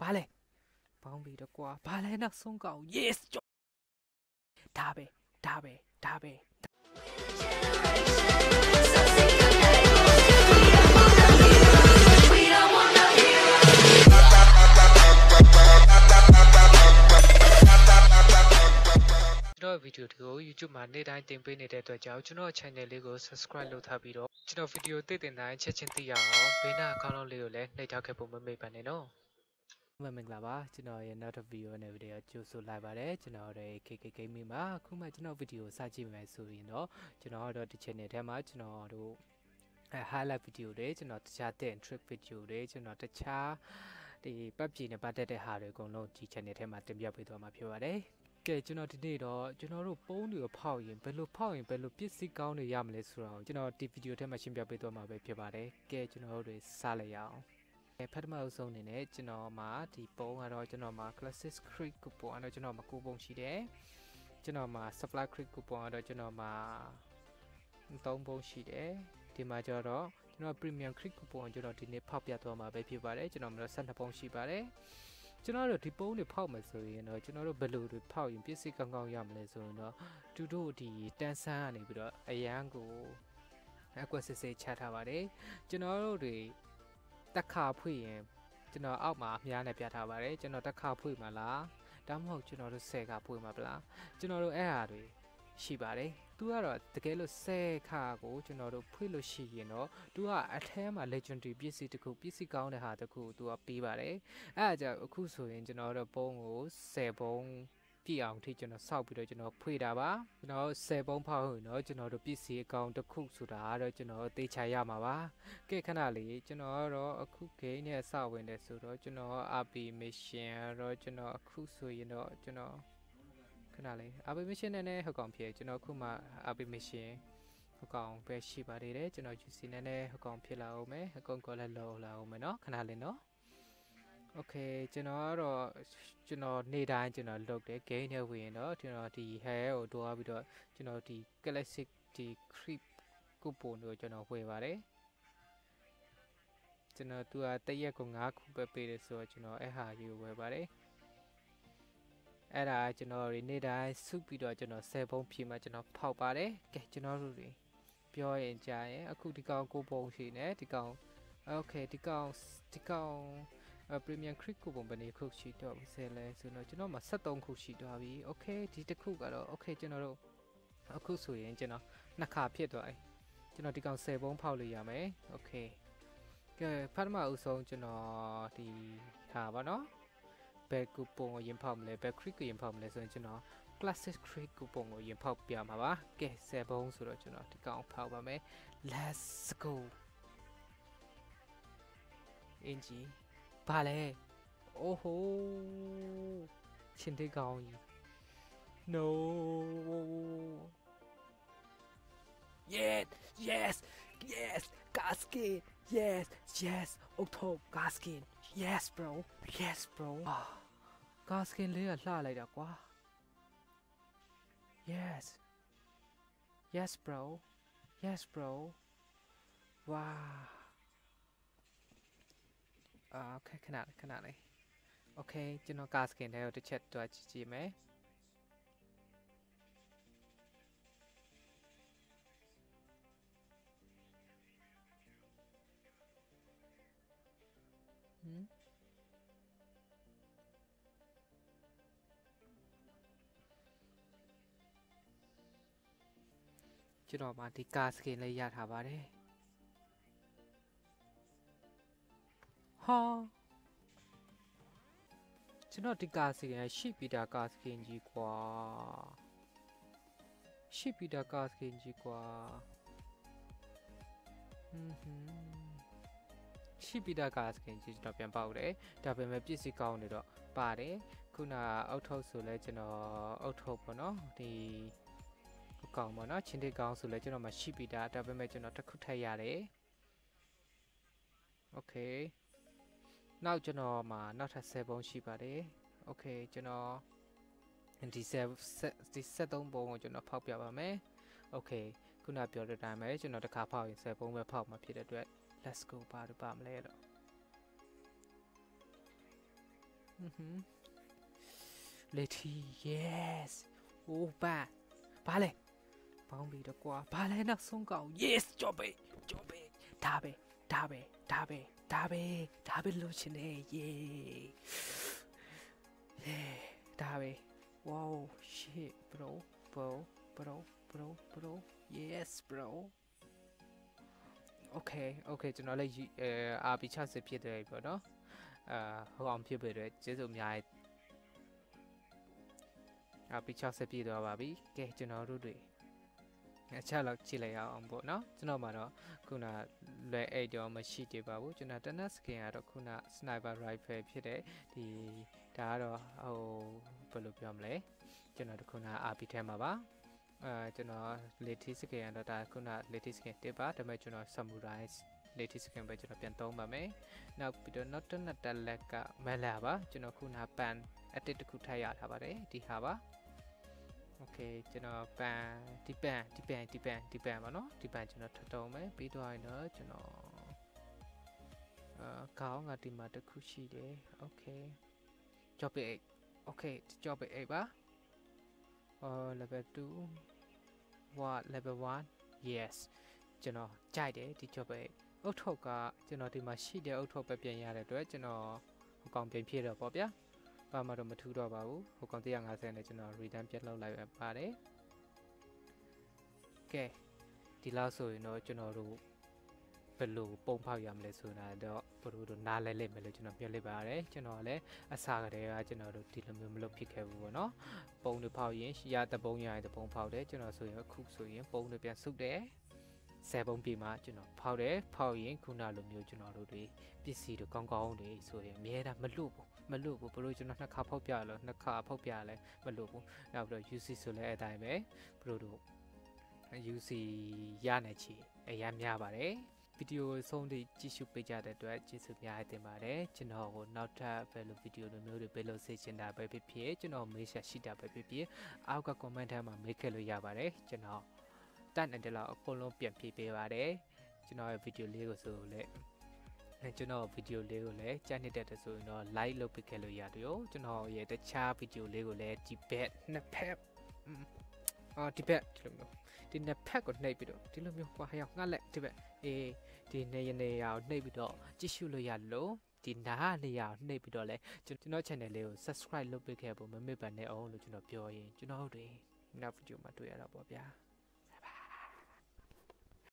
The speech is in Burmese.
ဘာလဲပေါင်းပြီးတော့ကွာဘာလဲနောက်ဆုံးကောင် yes ဒါပဲဒါပဲဒါပဲကျွန်တော်ဗီဒီယိုတွေကို YouTube မှာနေ့တိုင်းတင်ပေးနေတဲ့အတွက်ကြောင့်ကျွန်တော် channel လေးကို subscribe လုပ်ထားပြီးတော့ကျွန်တော်ဗီဒီယိုသိတဲ့တိုင်းချက်ချင်းသိရအောင်ဘေးနာအကောင့်လုံးလေးကိုလည်းနှိပ်ထားခဲ့ဖို့မမေ့ပါနဲ့နော် မင်္ဂလာပါကျွန်တော်ရဲ့နောက်တစ်ဗီဒီယိုနဲ့ဗီဒီယိုကြိုဆိုလိုက်ပါတယ်ကျွန်တော်ရဲ့ KK Gaming မှာအခုမှကျွန်တော်ဗီဒီယိုစကြည့်မယ်ဆိုရင်တော့ကျွန်တော်တို့ဒီ channel ထဲမှာကျွန်တော်တို့အဲ highlight video တွေကျွန်တော်တခြားတဲ့ trick video တွေကျွန်တော်တခြားဒီပတ်ပြည်နဲ့ပတ်သက်တဲ့ဟာတွေအကုန်လုံးဒီ channel ထဲမှာတင်ပြပေးသွားမှာဖြစ်ပါတယ်ကဲကျွန်တော်ဒီနေ့တော့ကျွန်တော်တို့ပုံးတွေကိုဖောက်ရင်ဘယ်လိုဖောက်ရင်ဘယ်လိုပစ္စည်းကောင်းတွေရမလဲဆိုတာကိုကျွန်တော်ဒီဗီဒီယိုထဲမှာရှင်းပြပေးသွားမှာပဲဖြစ်ပါတယ်ကဲကျွန်တော်တို့တွေစလိုက်ရအောင် အဲဖတ်တမအုပ်ဆုံးအနေနဲ့ကျွန်တော်မှာဒီပုံးကတော့ကျွန်တော်မှာ classic creek coupon အဲ့တော့ကျွန်တော်မှာကိုပုံရှိတယ်ကျွန်တော်မှာ supply creek coupon ကတော့ကျွန်တော်မှာ3ပုံရှိတယ်ဒီမှာကျတော့ကျွန်တော် premium creek coupon ကျွန်တော်ဒီနေ့ဖောက်ပြသွားမှာပဲဖြစ်ပါတယ်ကျွန်တော်မှာ12ပုံရှိပါတယ်ကျွန်တော်တို့ဒီပုံးတွေဖောက်မယ်ဆိုရင်တော့ကျွန်တော်တို့ဘယ်လိုတွေဖောက်ရင်ပစ္စည်းကောင်းကောင်းရမလဲဆိုရင်တော့သူတို့ဒီတန်းဆန်းကနေပြီးတော့အရန်ကိုအကွက်စစ်စစ်ချထားပါတယ်ကျွန်တော်တို့တွေ တက်ခါဖွင့်ရင်ကျွန်တော်အောက်မှာအများနဲ့ပြထားပါတယ်ကျွန်တော်တက်ခါဖွင့်မှာလားဒါမှမဟုတ်ကျွန်တော်တို့ဆယ်ခါဖွင့်မှာပလားကျွန်တော်တို့အဲ့ဟာတွေရှိပါတယ်သူကတော့တကယ်လို့ဆယ်ခါကိုကျွန်တော်တို့ဖွင့်လို့ရှိရင်တော့သူကအထဲမှာ legendary ပစ္စည်းတစ်ခုပစ္စည်းကောင်းတဲ့ဟာတစ်ခုသူကပေးပါတယ်အဲ့ဒါကြောင့်အခုဆိုရင်ကျွန်တော်တို့ပုံးကို10ပုံး ပြည့်အောင်ထိကျွန်တော်စောက်ပြီးတော့ကျွန်တော်ဖွေတာပါကျွန်တော်10ပုံးဖောက်ရင်တော့ကျွန်တော်တို့ပစ္စည်းအကောင်တစ်ခုဆိုတာတော့ကျွန်တော်သေချာရမှာပါကဲခဏလေးကျွန်တော်ကတော့အခု game နဲ့စဝင်တယ်ဆိုတော့ကျွန်တော် RP mission တော့ကျွန်တော်အခုဆိုရင်တော့ကျွန်တော်ခဏလေး RP mission နဲ့နဲ့ဟုတ်ကောင်ဖြစ်ကျွန်တော်အခုမှ RP mission ဟုတ်ကောင်ပဲရှိပါသေးတယ်ကျွန်တော် UC နဲ့နဲ့ဟုတ်ကောင်ဖြစ်လာအောင်မယ်အကုန်ကလည်းလောလာအောင်မယ်เนาะခဏလေးเนาะ โอเคကျွန်တော်ကတော့ကျွန်တော်နေ့တိုင်းကျွန်တော်လုပ်တယ် game နဲ့ဝင်တော့ကျွန်တော်ဒီ hair ကိုတွားပြီးတော့ကျွန်တော်ဒီ classic ဒီ creep ကိုပုံတော့ကျွန်တော်ဝယ်ပါတယ်ကျွန်တော်သူကတရက်ကို9ခုပဲပေးတယ်ဆိုတော့ကျွန်တော်အဲ့ဟာကြီးကိုဝယ်ပါတယ်အဲ့ဒါကျွန်တော်ဒီနေ့တိုင်းစုပြီးတော့ကျွန်တော်10ပုံဖြည့်မှကျွန်တော်ဖောက်ပါတယ်ကဲကျွန်တော်တို့တွေပြောရင်ကြာရင်အခုဒီကောင်ကိုပုံရှိနေဒီကောင်โอเคဒီကောင်ဒီကောင် premium creek ကိုပုံပနေခုရှိတော့ဆယ်လဲဆိုတော့ကျွန်တော်မှာ73ခုရှိသွားပြီ okay ဒီတစ်ခုကတော့ okay ကျွန်တော်တို့အခုဆိုရင်ကျွန်တော်နှစ်ခါဖြစ်သွားပြီကျွန်တော်ဒီကောင်10ပုံဖောက်လို့ရမယ် okay ကဲဖတ်မအုပ်ဆုံးကျွန်တော်ဒီထားပါတော့ဘယ်ကူပုံကိုရင်ဖောက်မလဲဘယ် creek ကိုရင်ဖောက်မလဲဆိုရင်ကျွန်တော် classic creek ကူပုံကိုရင်ဖောက်ပြမှာပါကဲ10ပုံဆိုတော့ကျွန်တော်ဒီကောင်ဖောက်ပါမယ် let's go အင်ဂျီ ဘာလဲအိုးဟိုးရှင်တေးကောင်းကြီး no yes yes yes gaskin yes yes octo gaskin yes bro yes bro အာ gaskin လေးကလှလိုက်တာကွာ yes yes bro yes bro wow အာโอเคခဏလေးခဏလေးโอเคကျွန်တော်ကာစကင်တွေကိုတစ်ချက်တွားကြည့်ကြည့်မယ်ဟမ်ကျွန်တော်မှာဒီကာစကင်လေးရထားပါတယ် ဟာကျွန်တော်ဒီကာစကင်ရှိပီတာကာစကင်ကြီးကွာရှိပီတာကာစကင်ကြီးကွာဟွန်းဟွန်းရှိပီတာကာစကင်ကြီးကျွန်တော်ပြန်ပေါက်တယ်ဒါပေမဲ့ပြည့်စည်ကောင်းနေတော့ပါတယ်ခုနအောက်ထုတ်ဆိုလဲကျွန်တော်အောက်ထုတ်ပေါ့နော်ဒီကောင်းပေါ့နော်ချင်းတေကောင်းဆိုလဲကျွန်တော်မှရှိပီတာဒါပေမဲ့ကျွန်တော်တစ်ခုထပ်ရတယ်โอเค နောက်ကျွန်တော်မှာနောက်ထပ်10ပုံရှိပါတယ်โอเคကျွန်တော်ဒီ7ဒီ73ပုံကိုကျွန်တော်ဖောက်ပြပါမယ်โอเคခုနပြောတဲ့အတိုင်းပဲကျွန်တော်တစ်ခါဖောက်ရင်10ပုံပဲဖောက်မှာဖြစ်တဲ့အတွက် let's go ပါတော့ပါမလဲတော့ อือหือလေထီ yes ဟိုးပါဘာလဲပေါင်းပြီးတော့ကွာဘာလဲနောက်ဆုံးကောင် yes ကြော်ပေကြော်ပေဒါပဲဒါပဲ ဒါပဲဒါပဲဒါပဲလို့ချင်တယ် yeah yeah ဒါပဲ wow shit bro bro bro bro bro yes bro okay okay ကျွန်တော်လည်းအဲ RP 60ဖြစ်တယ်ပေါ့နော်အာဟိုအောင်ဖြစ်ပြီတော့ကျေးဇူးအများကြီး RP 60ပြည့်သွားပါပြီကဲကျွန်တော်တို့တွေ အချက်လောက်ကြည့်လိုက်အောင်ပေါ့နော်ကျွန်တော်မှာတော့ခုနလွယ်အိတ်တော့မရှိသေးပါဘူးကျွန်တော်တနက်စကင်ကတော့ခုန sniper rifle ဖြစ်တဲ့ဒီဒါကတော့ဟိုဘယ်လိုပြောမလဲကျွန်တော်တခုန RP ထဲမှာပါအဲကျွန်တော် latest skin ကတော့ဒါခုန latest skin တစ်ပါဒါပေမဲ့ကျွန်တော် samurai latest skin ပဲကျွန်တော်ပြန်သုံးပါမယ်နောက်ပြီးတော့ not တစ်တက်လက်ကမလာပါကျွန်တော်ခုန pan အတစ်တစ်ခုထပ်ရထားပါတယ်ဒီဟာပါ โอเคကျွန်တော်ပန်ဒီပန်ဒီပန်ဒီပန်ဒီပန်ပါเนาะဒီပန်ကျွန်တော်ထပ်တုံးမယ်ပြီးတော့ရင်တော့ကျွန်တော်အာခေါင်းကဒီမှာတစ်ခုရှိတယ်โอเค job 8 okay job 8ပါအော် level 2 what level 1 yes ကျွန်တော်ကြိုက်တယ်ဒီ job 8အုတ်ထုတ်ကကျွန်တော်ဒီမှာရှိတဲ့အုတ်ထုတ်ပဲပြန်ရတဲ့အတွက်ကျွန်တော်ဟိုကောင်ပြန်ဖြည့်တော့ပေါ့ဗျာ ဘာမှတော့မထူတော့ပါဘူးဟိုကောင်150နဲ့ကျွန်တော် return ပြတ်လောက်လိုက်ပါတယ်ကဲဒီလောက်ဆိုရင်တော့ကျွန်တော်တို့ဘယ်လိုပုံဖောက်ရမလဲဆိုတာတော့ဘယ်လိုတော့နားလဲလိမ့်မယ်လို့ကျွန်တော်ပြောလိုက်ပါတယ်ကျွန်တော်လည်းအစားကတည်းကကျွန်တော်တို့ဒီလိုမျိုးမလုပ်ဖြစ်ခဲ့ဘူးပေါ့နော်ပုံတွေဖောက်ရင်ရတဲ့ပုံရတဲ့ပုံဖောက်တယ်ကျွန်တော်ဆိုရင်အခုဆိုရင်ပုံတွေပြန်စုပ်တယ် ဆယ်ပုံပြေမှာကျွန်တော်ဖောက်တယ်ဖောက်ရင်ခုနလိုမျိုးကျွန်တော်တို့တွေပစ္စည်းတွေကောင်းကောင်းတွေဆိုရင်အများတာမလွတ်ဘူးမလို့ဘူးဘလို့ကျွန်တော်နှစ်ခါဖောက်ပြလို့နှစ်ခါဖောက်ပြလဲမလို့ဘူးနောက်ပြီးတော့ UC ဆိုလဲအတိုင်းပဲဘလို့တို့ UC ရနိုင်ချီအများများပါတယ်ဗီဒီယိုဆုံးထိကြည့်ရှုပေးကြတဲ့အတွက်ကျေးဇူးများတင်ပါတယ်ကျွန်တော်ကိုနောက်ထပ်ဘယ်လိုဗီဒီယိုလိုမျိုးတွေပေးလို့စေချင်တာပဲဖြစ်ဖြစ်ကျွန်တော်မေးရှာရှိတာပဲဖြစ်ဖြစ်အောက်က comment ထဲမှာမေးခဲ့လို့ရပါတယ်ကျွန်တော် တတ်နေတဲ့လောက်အကုန်လုံးပြန်ဖြေပေးပါတယ်ကျွန်တော်ရဲ့ဗီဒီယိုလေးကိုဆိုလည်းကျွန်တော်ဗီဒီယိုလေးကိုလည်းကြားနေတဲ့တဲ့ဆိုရင်တော့ like လုပ်ပေးခဲ့လို့ရတယ်ရောကျွန်တော်ရဲ့တခြားဗီဒီယိုလေးကိုလည်းဒီဘက်နှစ်ဖက်အော်ဒီဘက်ဒီလိုမျိုးဒီနှစ်ဖက်ကိုနှိပ်ပြီးတော့ဒီလိုမျိုးကွာဟရောက်ငှက်လက်ဒီဘက်အေးဒီနေရနေရအောင်နှိပ်ပြီးတော့ကြည့်ရှုလို့ရလို့ဒီနားနေရအောင်နှိပ်ပြီးတော့လဲကျွန်တော် channel လေးကို subscribe လုပ်ပေးခဲ့ဖို့မမေ့ပါနဲ့အောင်လို့ကျွန်တော်ပြောရင်ကျွန်တော်တို့နောက်ဗီဒီယိုမှာတွေ့ရတာပေါ့ဗျာ